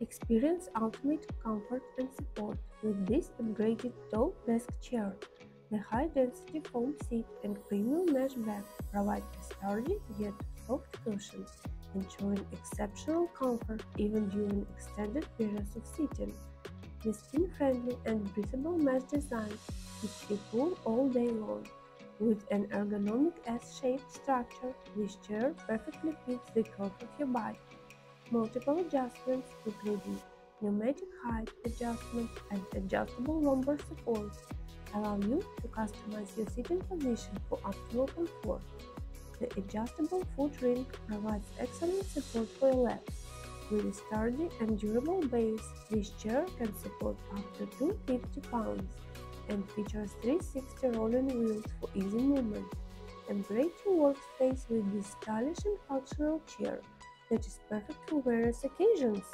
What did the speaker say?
Experience ultimate comfort and support with this upgraded tall desk chair. The high-density foam seat and premium mesh back provide a sturdy yet soft cushion, ensuring exceptional comfort even during extended periods of sitting. The skin-friendly and breathable mesh design keeps you cool all day long. With an ergonomic S-shaped structure, this chair perfectly fits the curve of your body. Multiple adjustments, including pneumatic height adjustment and adjustable lumbar support, allow you to customize your sitting position for optimal comfort. The adjustable foot ring provides excellent support for your legs. With a sturdy and durable base, this chair can support up to 250 pounds and features 360 rolling wheels for easy movement. Embrace your workspace with this stylish and functional chair that is perfect for various occasions.